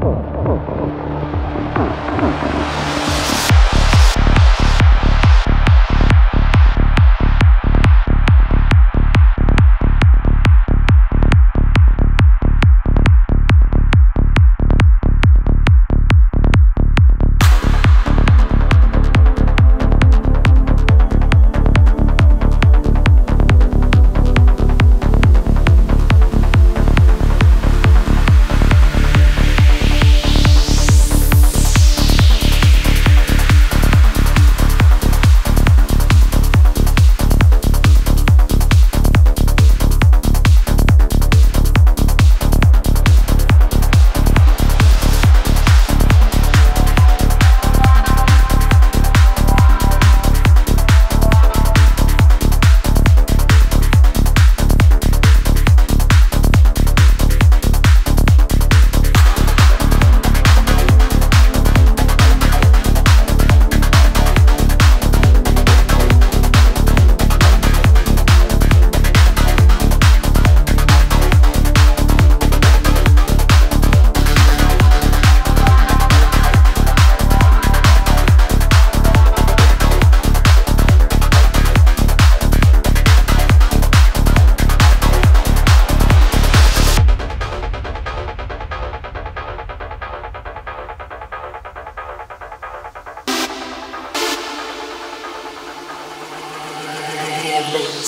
Oh, oh, oh.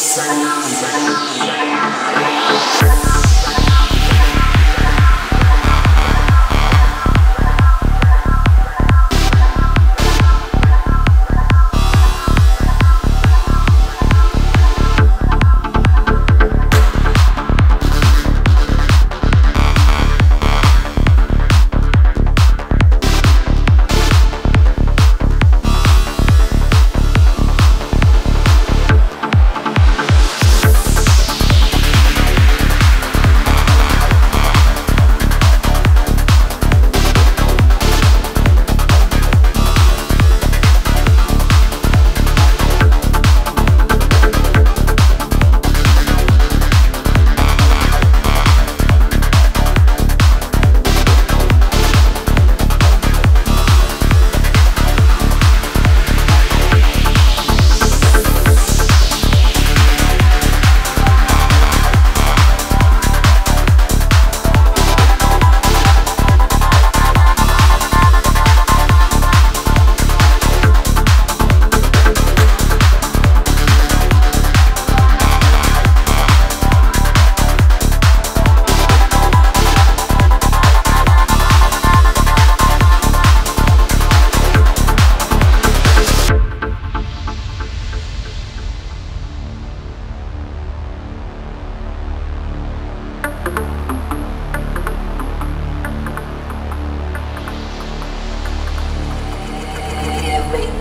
Listen.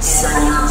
So.